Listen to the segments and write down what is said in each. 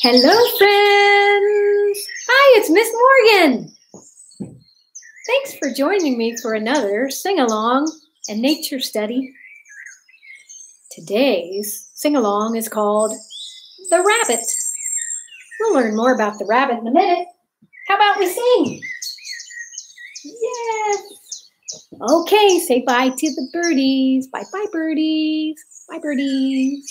Hello, friends. Hi, it's Miss Morgan. Thanks for joining me for another sing along and nature study. Today's sing along is called The Rabbit. We'll learn more about the rabbit in a minute. How about we sing? Yes. Okay, say bye to the birdies. Bye bye, birdies. Bye, birdies.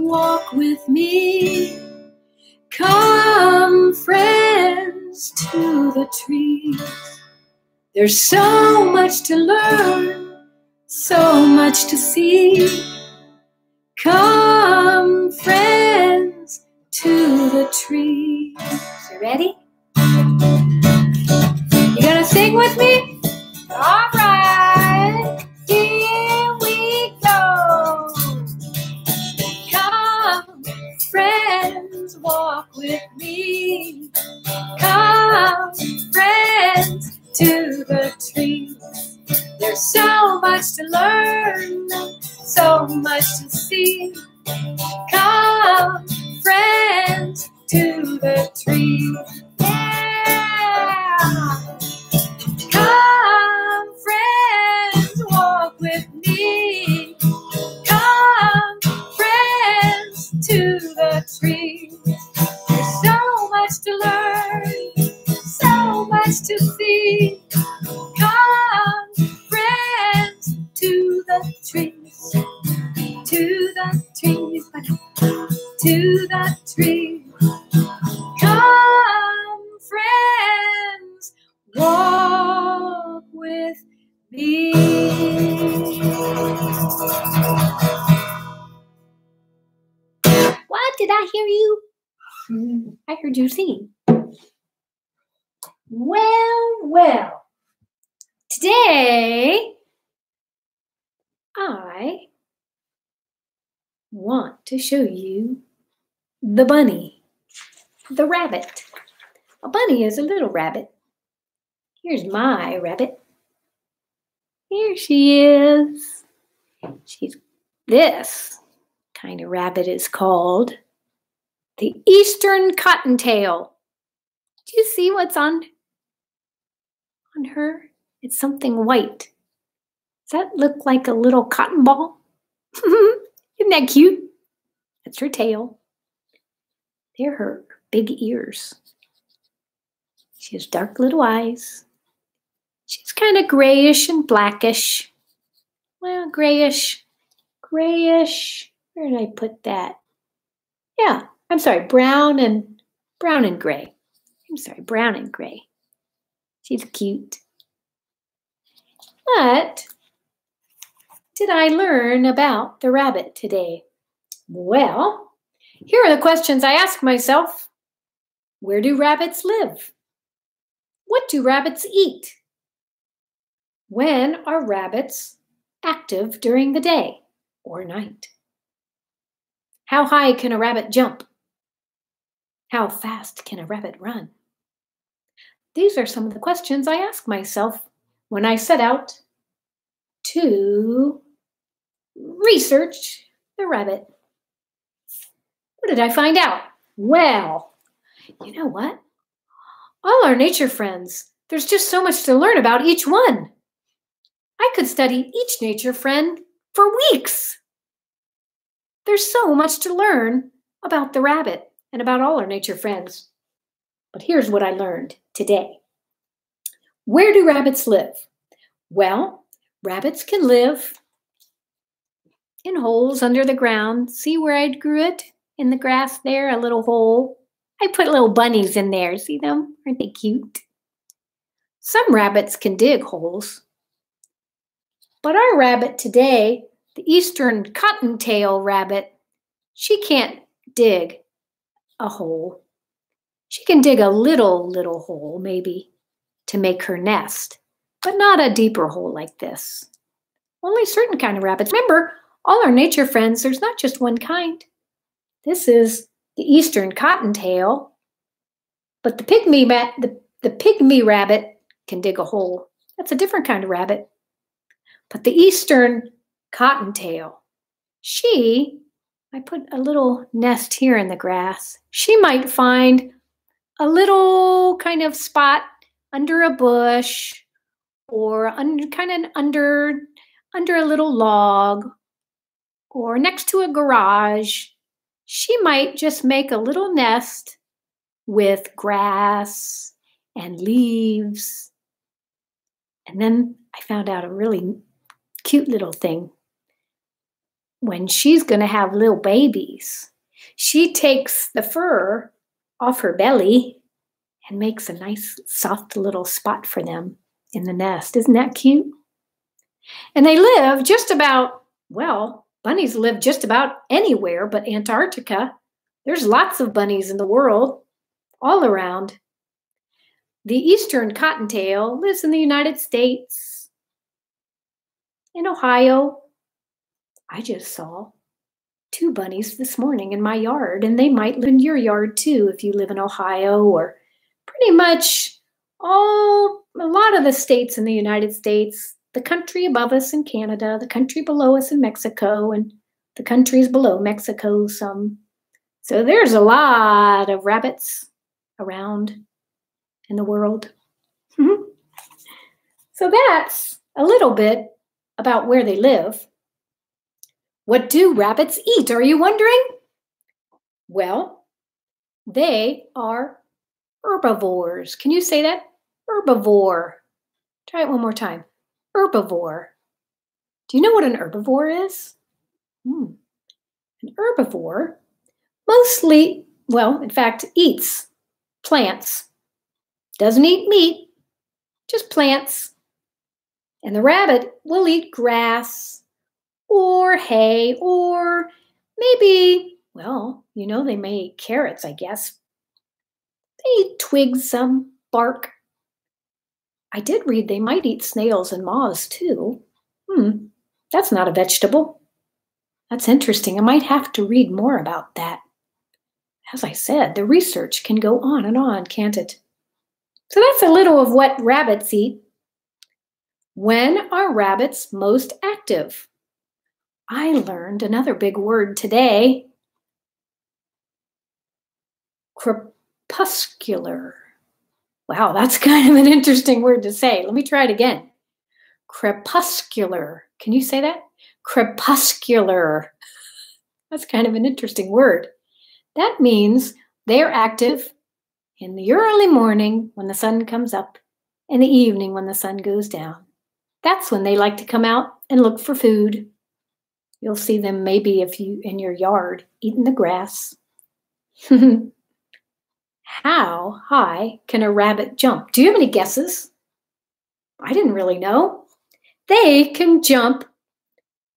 Walk with me. Come, friends, to the trees. There's so much to learn, so much to see. Come, friends, to the trees. You ready? You gonna sing with me? All right, walk with me. Come, friends, to the trees. There's so much to learn, so much to see. Come, friends, to the trees. You singing. Well, well. Today, I want to show you the bunny, the rabbit. A bunny is a little rabbit. Here's my rabbit. Here she is. She's this kind of rabbit is called the eastern cottontail. Do you see what's on on her? It's something white. Does that look like a little cotton ball? Isn't that cute? That's her tail. They're her big ears. She has dark little eyes. She's kind of grayish and blackish. Well, grayish, grayish. Where did I put that? Yeah, I'm sorry, brown and brown and gray. I'm sorry, brown and gray. She's cute. What did I learn about the rabbit today? Well, here are the questions I ask myself. Where do rabbits live? What do rabbits eat? When are rabbits active during the day or night? How high can a rabbit jump? How fast can a rabbit run? These are some of the questions I ask myself when I set out to research the rabbit. What did I find out? Well, you know what? All our nature friends, there's just so much to learn about each one. I could study each nature friend for weeks. There's so much to learn about the rabbit and about all our nature friends. But here's what I learned today. Where do rabbits live? Well, rabbits can live in holes under the ground. See where I grew it in the grass there, a little hole? I put little bunnies in there. See them? Aren't they cute? Some rabbits can dig holes. But our rabbit today, the eastern cottontail rabbit, she can't dig a hole. She can dig a little, little hole, maybe, to make her nest, but not a deeper hole like this. Only certain kind of rabbits. Remember, all our nature friends, there's not just one kind. This is the eastern cottontail, but the pygmy, the, the pygmy rabbit can dig a hole. That's a different kind of rabbit. But the eastern cottontail, she, I put a little nest here in the grass, she might find a little kind of spot under a bush or under, kind of under under a little log or next to a garage. She might just make a little nest with grass and leaves. And then i found out a really cute little thing when she's going to have little babies she takes the fur off her belly and makes a nice soft little spot for them in the nest. Isn't that cute? And they live just about, well, bunnies live just about anywhere but Antarctica. There's lots of bunnies in the world, all around. The eastern cottontail lives in the United States, in Ohio. I just saw two bunnies this morning in my yard, and they might live in your yard too if you live in Ohio or pretty much all a lot of the states in the United States, the country above us in Canada, the country below us in Mexico, and the countries below Mexico some. So there's a lot of rabbits around in the world. so that's a little bit about where they live. What do rabbits eat, are you wondering? Well, they are herbivores. Can you say that? Herbivore. Try it one more time. Herbivore. Do you know what an herbivore is? Hmm. An herbivore mostly, well, in fact, eats plants. Doesn't eat meat, just plants. And the rabbit will eat grass or hay or maybe, well, you know, they may eat carrots, I guess, they twig some, bark. I did read they might eat snails and moths too. Hmm, that's not a vegetable. That's interesting. I might have to read more about that. As I said, the research can go on and on, can't it? So that's a little of what rabbits eat. When are rabbits most active? I learned another big word today crepuscular. Wow, that's kind of an interesting word to say. Let me try it again. Crepuscular. Can you say that? Crepuscular. That's kind of an interesting word. That means they're active in the early morning when the sun comes up and the evening when the sun goes down. That's when they like to come out and look for food. You'll see them maybe if you in your yard eating the grass. How high can a rabbit jump? Do you have any guesses? I didn't really know. They can jump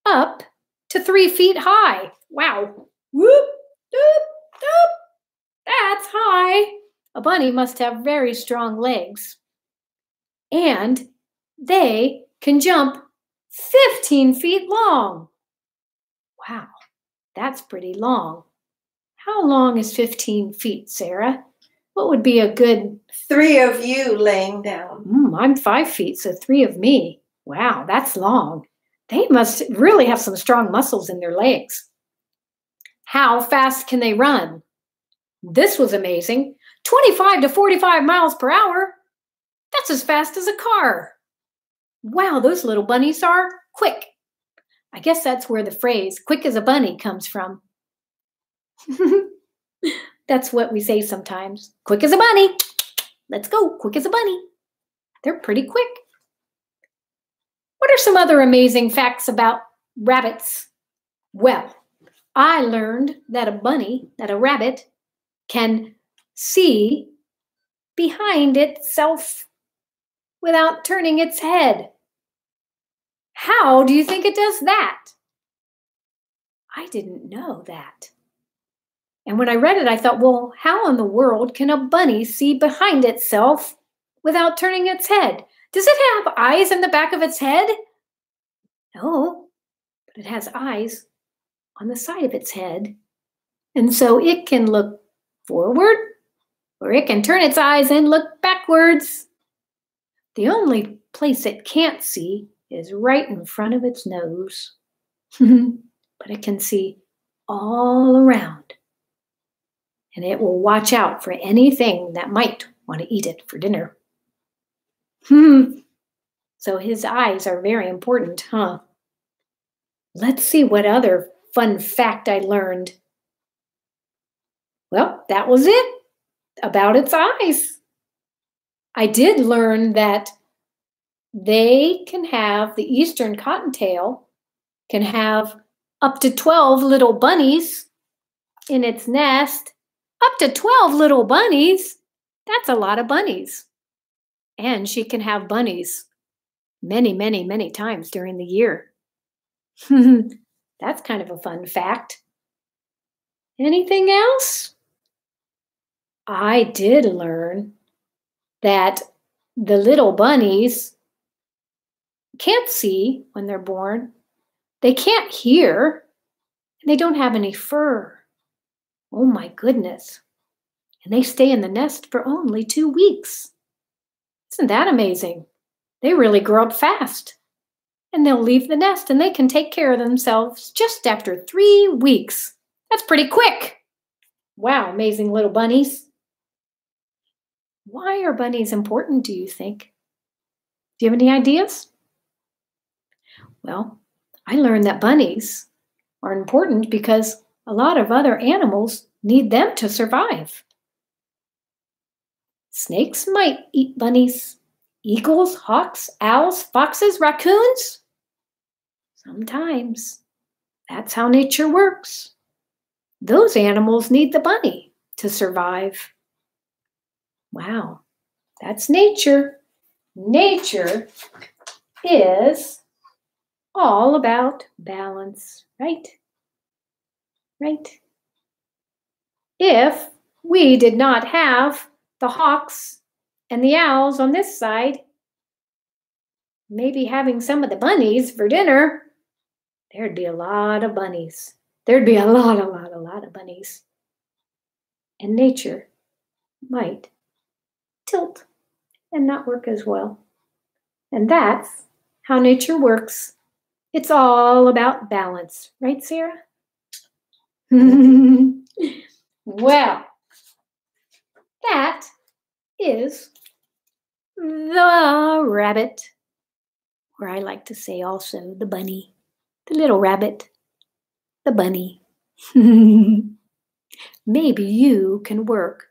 up to three feet high. Wow. Whoop, whoop, whoop. That's high. A bunny must have very strong legs. And they can jump 15 feet long. Wow, that's pretty long. How long is 15 feet, Sarah? What would be a good three of you laying down? Mm, I'm five feet, so three of me. Wow, that's long. They must really have some strong muscles in their legs. How fast can they run? This was amazing 25 to 45 miles per hour. That's as fast as a car. Wow, those little bunnies are quick. I guess that's where the phrase quick as a bunny comes from. That's what we say sometimes. Quick as a bunny. Let's go. Quick as a bunny. They're pretty quick. What are some other amazing facts about rabbits? Well, I learned that a bunny, that a rabbit, can see behind itself without turning its head. How do you think it does that? I didn't know that. And when I read it, I thought, well, how in the world can a bunny see behind itself without turning its head? Does it have eyes in the back of its head? No, but it has eyes on the side of its head. And so it can look forward or it can turn its eyes and look backwards. The only place it can't see is right in front of its nose, but it can see all around. And it will watch out for anything that might want to eat it for dinner. Hmm. so his eyes are very important, huh? Let's see what other fun fact I learned. Well, that was it about its eyes. I did learn that they can have, the eastern cottontail can have up to 12 little bunnies in its nest. Up to 12 little bunnies? That's a lot of bunnies. And she can have bunnies many, many, many times during the year. That's kind of a fun fact. Anything else? I did learn that the little bunnies can't see when they're born, they can't hear, and they don't have any fur. Oh my goodness. And they stay in the nest for only two weeks. Isn't that amazing? They really grow up fast. And they'll leave the nest and they can take care of themselves just after three weeks. That's pretty quick. Wow, amazing little bunnies. Why are bunnies important, do you think? Do you have any ideas? Well, I learned that bunnies are important because a lot of other animals need them to survive. Snakes might eat bunnies. Eagles, hawks, owls, foxes, raccoons? Sometimes. That's how nature works. Those animals need the bunny to survive. Wow, that's nature. Nature is all about balance, right? Right? If we did not have the hawks and the owls on this side, maybe having some of the bunnies for dinner, there'd be a lot of bunnies. There'd be a lot, a lot, a lot of bunnies. And nature might tilt and not work as well. And that's how nature works. It's all about balance, right, Sarah? well, that is the rabbit, or I like to say also the bunny, the little rabbit, the bunny. Maybe you can work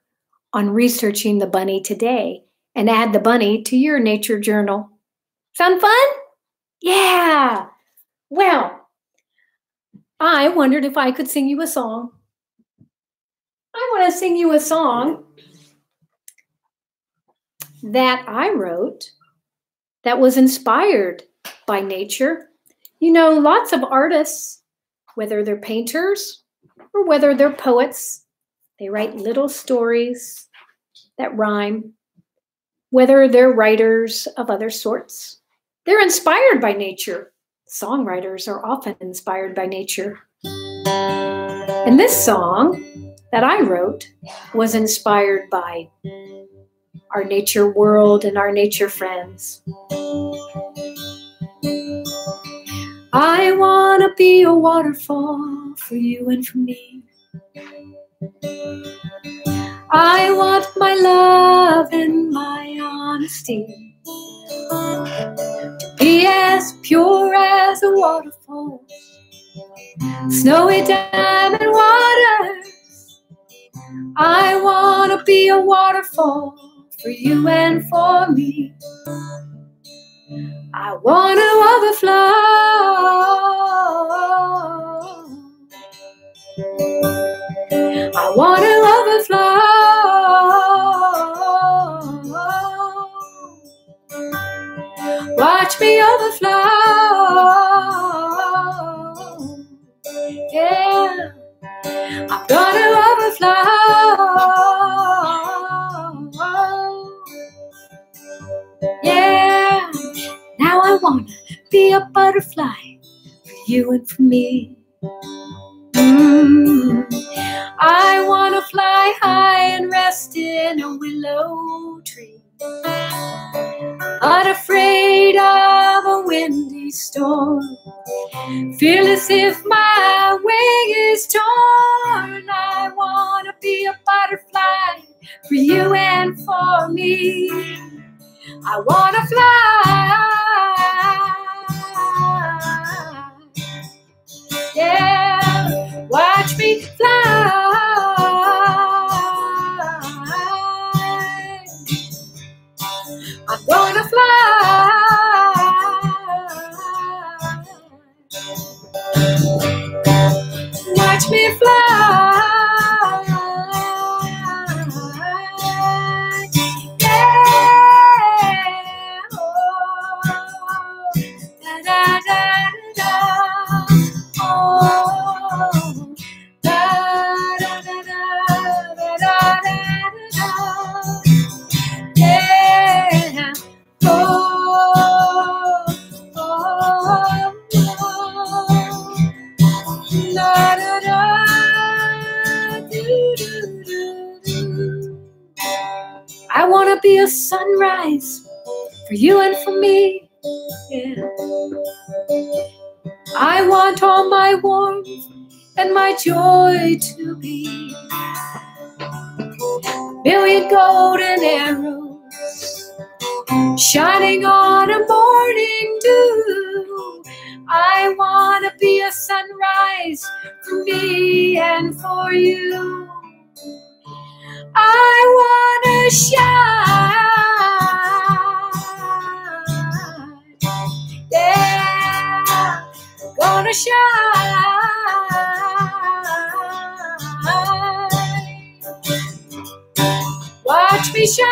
on researching the bunny today and add the bunny to your nature journal. Sound fun? Yeah. Well, I wondered if I could sing you a song. I want to sing you a song that I wrote that was inspired by nature. You know, lots of artists, whether they're painters or whether they're poets, they write little stories that rhyme, whether they're writers of other sorts. They're inspired by nature. Songwriters are often inspired by nature. And this song that I wrote was inspired by our nature world and our nature friends. I want to be a waterfall for you and for me. I want my love and my honesty snowy diamond waters. I want to be a waterfall for you and for me. I want to overflow. I want to overflow. Watch me overflow. Yeah, I'm gonna overflow. Yeah, now I wanna be a butterfly for you and for me. Mm. I wanna fly high and rest in a willow tree, unafraid of a wind storm. Fearless if my wing is torn. I wanna be a butterfly for you and for me. I wanna fly. Yeah, watch me fly. I'm gonna fly. For you and for me. Yeah. I want all my warmth and my joy to be million golden arrows shining on a morning dew. I want to be a sunrise for me and for you. I want to shine. Gonna shine. Watch me shine.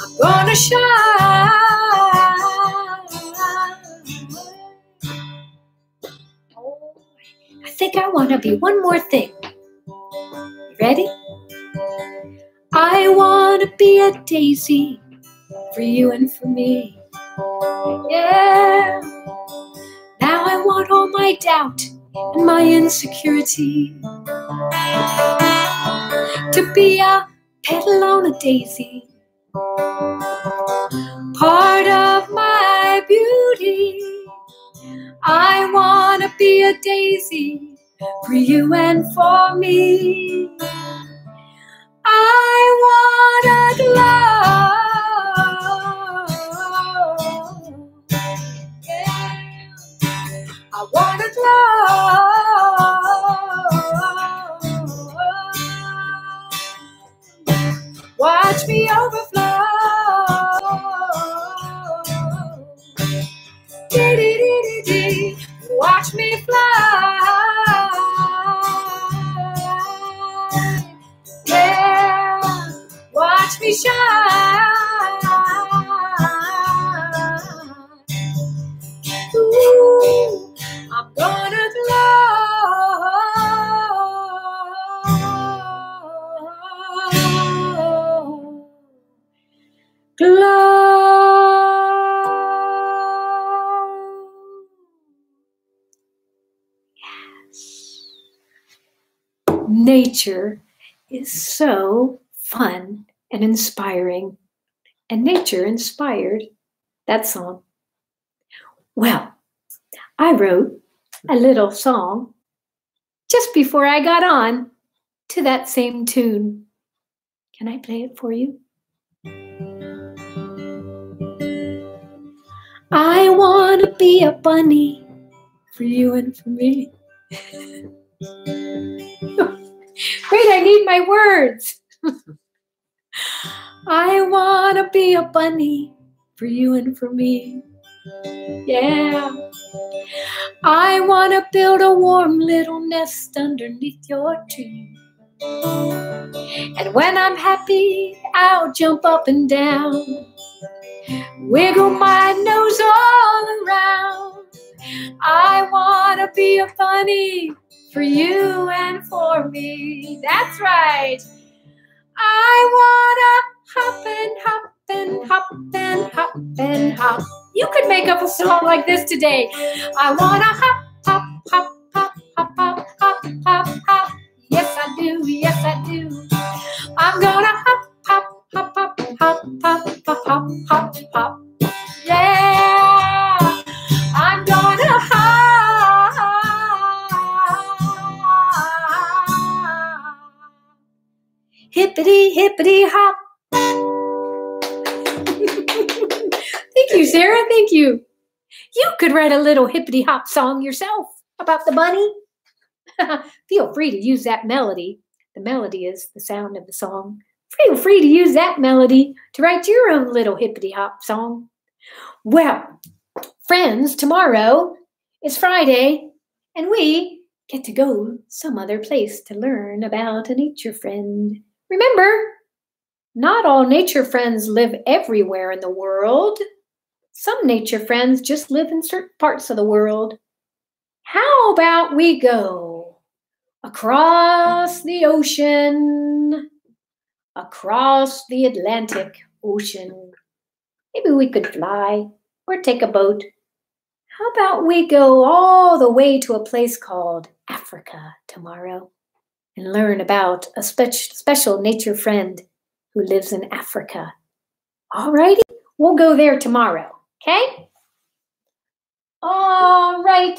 I'm gonna shine. I think I want to be one more thing. Ready? I want to be a daisy for you and for me. Yeah. Now I want all my doubt and my insecurity to be a petal on a daisy, part of my beauty. I want to be a daisy for you and for me. I want to Glow. Yes. Nature is so fun and inspiring, and nature inspired that song. Well, I wrote a little song just before I got on to that same tune. Can I play it for you? I want to be a bunny for you and for me. Wait, I need my words. I want to be a bunny for you and for me. Yeah. I want to build a warm little nest underneath your tree. And when I'm happy, I'll jump up and down, wiggle my nose all around. I want to be a bunny for you and for me. That's right. I want to hop and hop and hop and hop and hop. You could make up a song like this today. I want to hop, hop, hop, hop, hop, hop, hop, hop, hop. Yes, I do. Yes, I do. I'm gonna hop, hop, hop, hop, hop. Yeah, I'm gonna hop. Hippity, hippity, hop. Thank you, Sarah. Thank you. You could write a little hippity hop song yourself about the bunny. Feel free to use that melody. The melody is the sound of the song. Feel free to use that melody to write your own little hippity hop song. Well, friends, tomorrow is Friday, and we get to go some other place to learn about a nature friend. Remember, not all nature friends live everywhere in the world. Some nature friends just live in certain parts of the world. How about we go across the ocean, across the Atlantic Ocean? Maybe we could fly or take a boat. How about we go all the way to a place called Africa tomorrow and learn about a spe- special nature friend who lives in Africa? All righty, we'll go there tomorrow, okay? All right.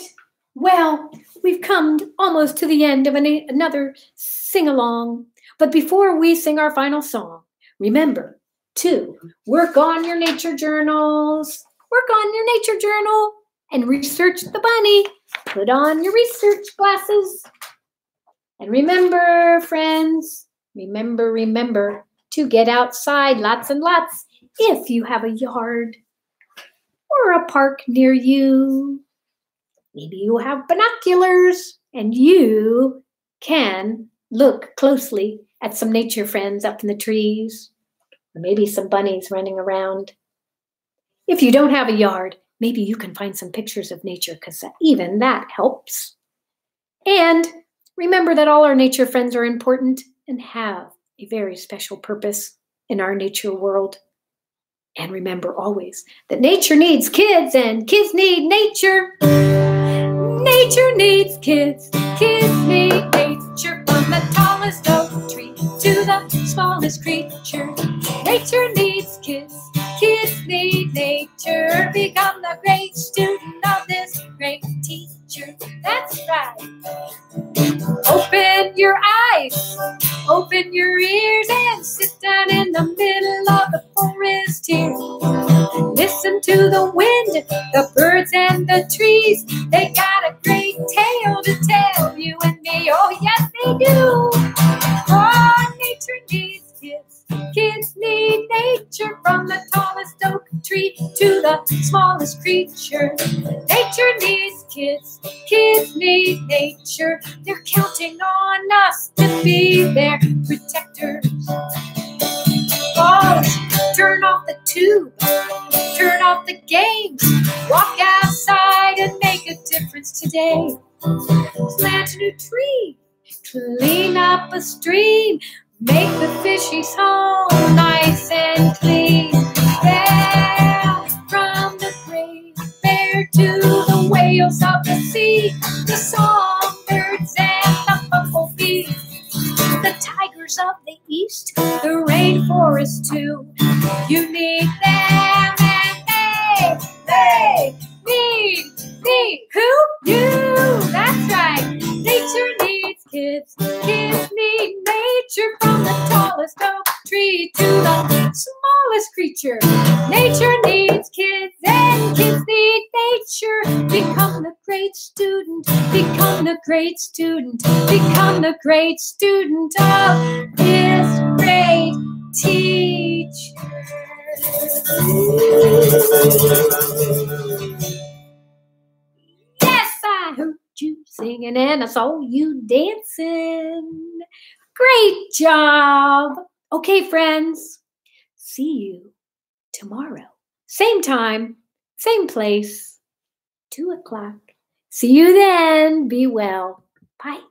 Well, we've come almost to the end of an, another sing along. But before we sing our final song, remember to work on your nature journals, work on your nature journal, and research the bunny. Put on your research glasses. And remember, friends, remember, remember to get outside lots and lots if you have a yard or a park near you. Maybe you have binoculars and you can look closely at some nature friends up in the trees, or maybe some bunnies running around. If you don't have a yard, maybe you can find some pictures of nature because even that helps. And remember that all our nature friends are important and have a very special purpose in our nature world. And remember always that nature needs kids and kids need nature. Nature needs kids, kids need tallest oak tree to the smallest creature. Nature needs kids, kids need nature. Become the great student of this great teacher. That's right. Open your eyes, open your ears, and sit down in the middle of the forest here. Listen to the wind, the birds, and the trees. They got a great tale to tell you and me. Oh, yes, they do. Oh, nature needs kids. Need nature from the tallest oak tree to the smallest creature. Nature needs kids. Kids need nature. They're counting on us to be their protectors. Oh, turn off the tube, turn off the games, walk outside and make a difference today. Plant a new tree, clean up a stream, make the fishies home nice and clean. Yeah, from the great bear to the whales of the sea, the songbirds and the bumblebees the tigers of the east, the rainforest too. You need them and they, they need me. Who? You. That's right. Nature needs kids. Kids need nature from the tallest oak tree to the smallest creature. Nature needs kids and kids need nature. Become the great student. Become the great student. Become the great student of this great teacher. Singing and I saw you dancing. Great job. Okay, friends. See you tomorrow. Same time, same place, two o'clock. See you then. Be well. Bye.